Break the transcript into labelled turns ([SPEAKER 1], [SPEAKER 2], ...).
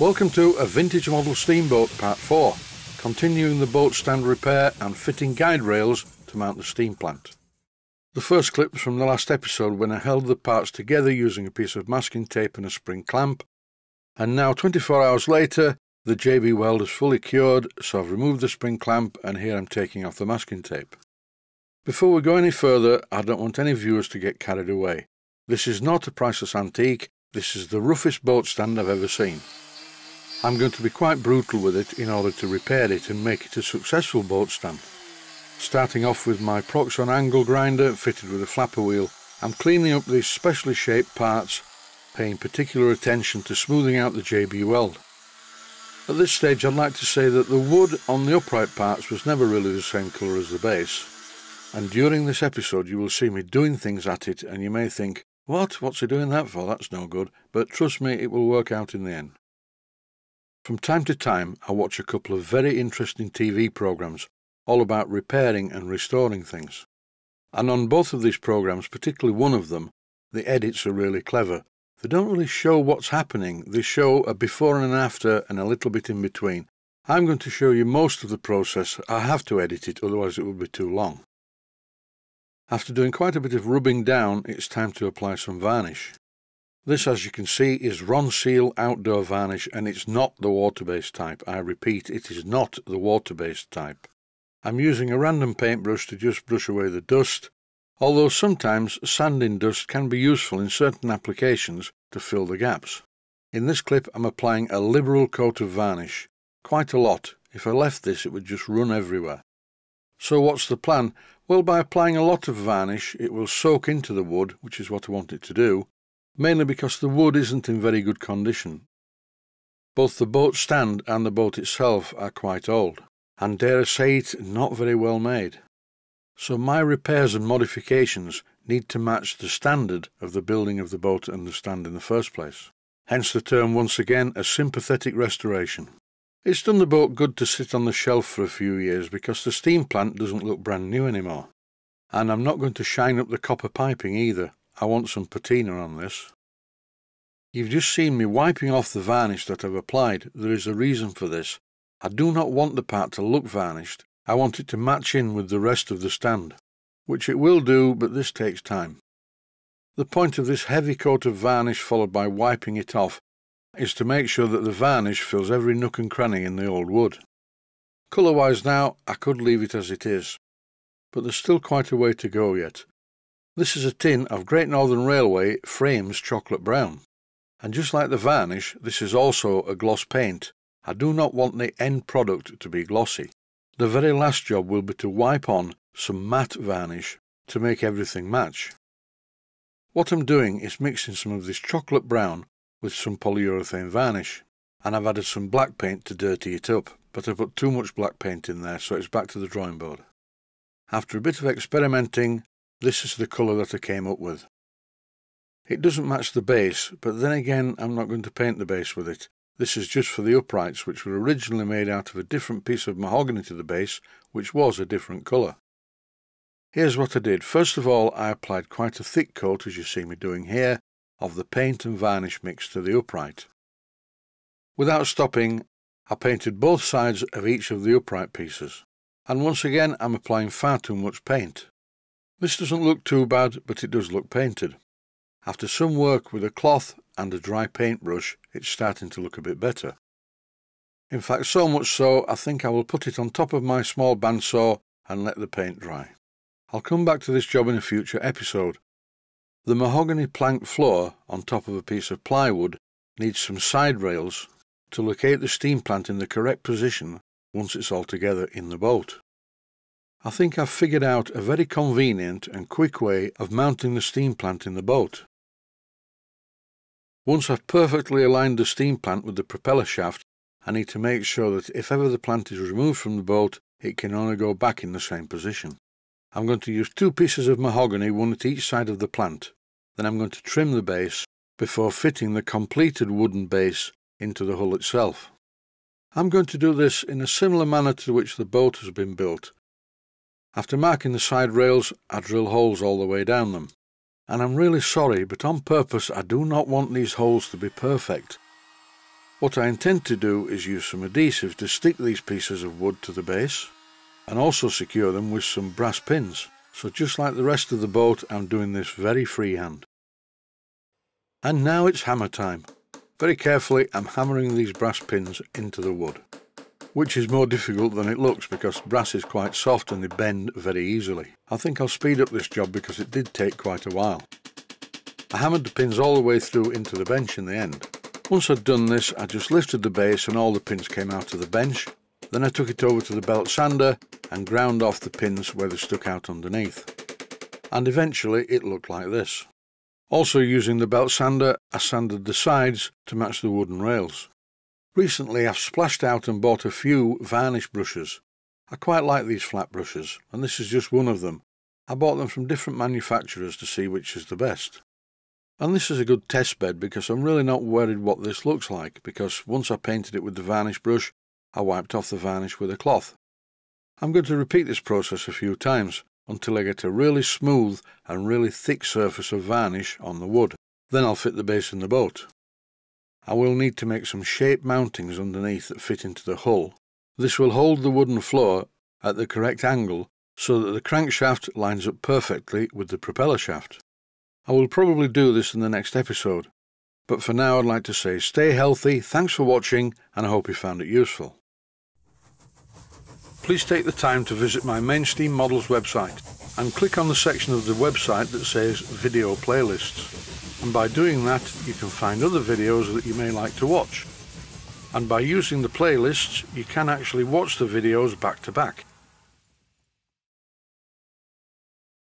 [SPEAKER 1] Welcome to a vintage model steamboat part 4, continuing the boat stand repair and fitting guide rails to mount the steam plant. The first clip was from the last episode when I held the parts together using a piece of masking tape and a spring clamp, and now 24 hours later the JB weld is fully cured so I've removed the spring clamp and here I'm taking off the masking tape. Before we go any further I don't want any viewers to get carried away. This is not a priceless antique, this is the roughest boat stand I've ever seen. I'm going to be quite brutal with it in order to repair it and make it a successful boat stand. Starting off with my Proxxon angle grinder fitted with a flapper wheel, I'm cleaning up these specially shaped parts, paying particular attention to smoothing out the JB weld. At this stage I'd like to say that the wood on the upright parts was never really the same colour as the base, and during this episode you will see me doing things at it and you may think, what? What's he doing that for? That's no good. But trust me, it will work out in the end. From time to time, I watch a couple of very interesting TV programs, all about repairing and restoring things. And on both of these programs, particularly one of them, the edits are really clever. They don't really show what's happening, they show a before and an after and a little bit in between. I'm going to show you most of the process. I have to edit it, otherwise it would be too long. After doing quite a bit of rubbing down, it's time to apply some varnish. This, as you can see, is Ronseal Outdoor Varnish and it's not the water-based type. I repeat, it is not the water-based type. I'm using a random paintbrush to just brush away the dust, although sometimes sanding dust can be useful in certain applications to fill the gaps. In this clip I'm applying a liberal coat of varnish, quite a lot. If I left this it would just run everywhere. So what's the plan? Well, by applying a lot of varnish, it will soak into the wood, which is what I want it to do, mainly because the wood isn't in very good condition. Both the boat stand and the boat itself are quite old, and dare I say it, not very well made. So my repairs and modifications need to match the standard of the building of the boat and the stand in the first place. Hence the term once again a sympathetic restoration. It's done the boat good to sit on the shelf for a few years because the steam plant doesn't look brand new anymore. And I'm not going to shine up the copper piping either. I want some patina on this. You've just seen me wiping off the varnish that I've applied. There is a reason for this. I do not want the part to look varnished. I want it to match in with the rest of the stand, which it will do, but this takes time. The point of this heavy coat of varnish followed by wiping it off is to make sure that the varnish fills every nook and cranny in the old wood. Colour-wise now, I could leave it as it is, but there's still quite a way to go yet. This is a tin of Great Northern Railway Frames Chocolate Brown, and just like the varnish, this is also a gloss paint. I do not want the end product to be glossy. The very last job will be to wipe on some matte varnish to make everything match. What I'm doing is mixing some of this chocolate brown with some polyurethane varnish and I've added some black paint to dirty it up but I put too much black paint in there so it's back to the drawing board. After a bit of experimenting this is the colour that I came up with. It doesn't match the base but then again I'm not going to paint the base with it. This is just for the uprights which were originally made out of a different piece of mahogany to the base which was a different colour. Here's what I did. First of all I applied quite a thick coat as you see me doing here of the paint and varnish mix to the upright. Without stopping, I painted both sides of each of the upright pieces, and once again I'm applying far too much paint. This doesn't look too bad, but it does look painted. After some work with a cloth and a dry paintbrush, it's starting to look a bit better. In fact, so much so, I think I will put it on top of my small bandsaw and let the paint dry. I'll come back to this job in a future episode, the mahogany plank floor on top of a piece of plywood needs some side rails to locate the steam plant in the correct position once it's all together in the boat. I think I've figured out a very convenient and quick way of mounting the steam plant in the boat. Once I've perfectly aligned the steam plant with the propeller shaft, I need to make sure that if ever the plant is removed from the boat, it can only go back in the same position. I'm going to use two pieces of mahogany, one at each side of the plant. Then I'm going to trim the base before fitting the completed wooden base into the hull itself. I'm going to do this in a similar manner to which the boat has been built. After marking the side rails, I drill holes all the way down them. And I'm really sorry, but on purpose I do not want these holes to be perfect. What I intend to do is use some adhesive to stick these pieces of wood to the base and also secure them with some brass pins. So just like the rest of the boat I'm doing this very freehand. And now it's hammer time. Very carefully I'm hammering these brass pins into the wood. Which is more difficult than it looks because brass is quite soft and they bend very easily. I think I'll speed up this job because it did take quite a while. I hammered the pins all the way through into the bench in the end. Once I'd done this, I just lifted the base and all the pins came out of the bench. Then I took it over to the belt sander and ground off the pins where they stuck out underneath. And eventually it looked like this. Also using the belt sander, I sanded the sides to match the wooden rails. Recently I've splashed out and bought a few varnish brushes. I quite like these flat brushes, and this is just one of them. I bought them from different manufacturers to see which is the best. And this is a good test bed because I'm really not worried what this looks like because once I painted it with the varnish brush, I wiped off the varnish with a cloth. I'm going to repeat this process a few times until I get a really smooth and really thick surface of varnish on the wood. Then I'll fit the base in the boat. I will need to make some shape mountings underneath that fit into the hull. This will hold the wooden floor at the correct angle so that the crankshaft lines up perfectly with the propeller shaft. I will probably do this in the next episode, but for now I'd like to say stay healthy, thanks for watching, and I hope you found it useful. Please take the time to visit my Mainsteam Models website and click on the section of the website that says Video Playlists. And by doing that, you can find other videos that you may like to watch. And by using the playlists, you can actually watch the videos back to back.